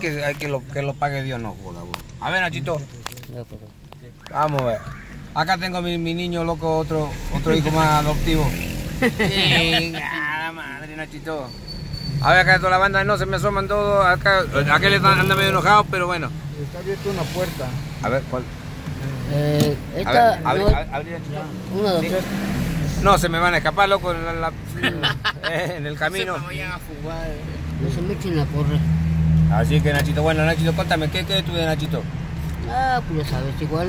Que, hay que, lo, que lo pague Dios, no joda, bro. A ver, Nachito. Vamos a ver. Acá tengo mi, mi niño loco, otro, otro hijo más adoptivo. Venga, la madre, Nachito. A ver, acá toda la banda no se me asoman todos. Acá, aquel está- anda medio enojado, pero bueno. Está abierta una puerta. A ver, ¿cuál? Eh, A esta, ver, abrí, no, abrí, abrí, Nachito. una, dos, Sí. tres. No, se me van a escapar, loco, en, la- la- eh, en el camino. No se me echen la corre. Así que, Nachito, bueno, Nachito, cuéntame, ¿qué, qué estudia, Nachito? Ah, pues ya sabes, igual.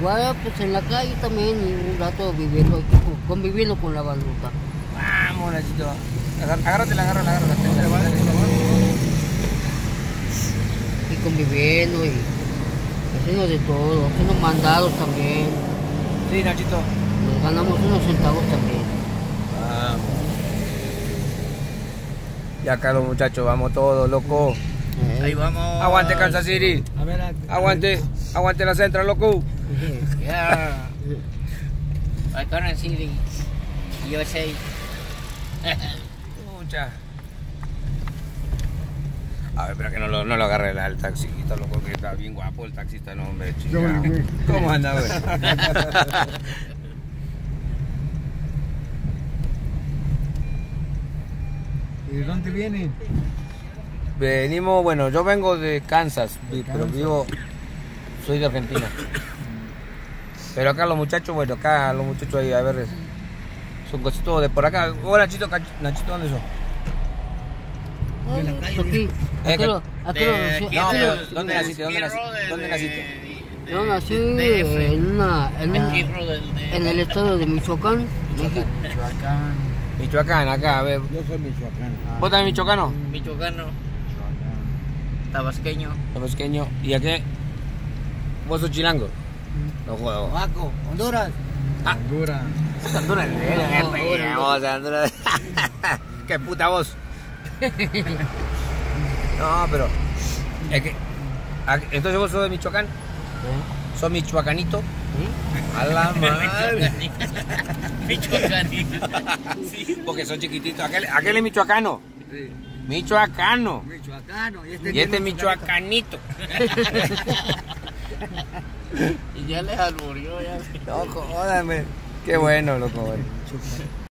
Igual, pues en la calle también, un rato viviendo, conviviendo con la banduta. Vamos, Nachito. Agar- Agárratela, agárratela, agárratela. Y conviviendo y haciendo de todo, haciendo mandados también. Sí, Nachito. Nos ganamos unos centavos también. Vamos. Y acá los muchachos, vamos todos, loco. Ahí vamos. Aguante Kansas City. A ver, a- Aguante, aguante la Central, loco. Yeah. I can't see the USA. Mucha. A ver, espera que no lo, no lo agarre el, taxista, loco, que está bien guapo el taxista, no, hombre, ¿Cómo anda, güey? ¿Y de dónde vienen? Venimos, bueno, yo vengo de Kansas, pero Kansas. vivo, soy de Argentina. Pero acá los muchachos, bueno, acá los muchachos ahí, a ver, son cositos de por acá. Hola, Nachito, Nachito, ¿dónde son? Aquí, Eh, aquí, aquí aquí No, pero ¿dónde naciste? Yo nací en, una, en, una- en el estado de Michoacán. Michoacán. Michoacán, acá, a ver. Yo soy Michoacán. Ah, ¿Vos también michoacano? Michoacano, Michoacán. Tabasqueño. Tabasqueño. ¿Y a qué? ¿Vos sos chilango? No juego. Paco, Honduras. Ah. Honduras. Honduras, eh, Honduras. Qué puta voz. No, pero. Es que. Entonces vos sos de Michoacán. ¿Sos michoacanito? A la madre. Michoacanito. Sí. Porque son chiquititos. Aquel, aquel es michoacano. Sí. Michoacano. Michoacano. Y este, Y este es michoacanito. Y ya les alburió, ya. No, jódame. Qué bueno, loco.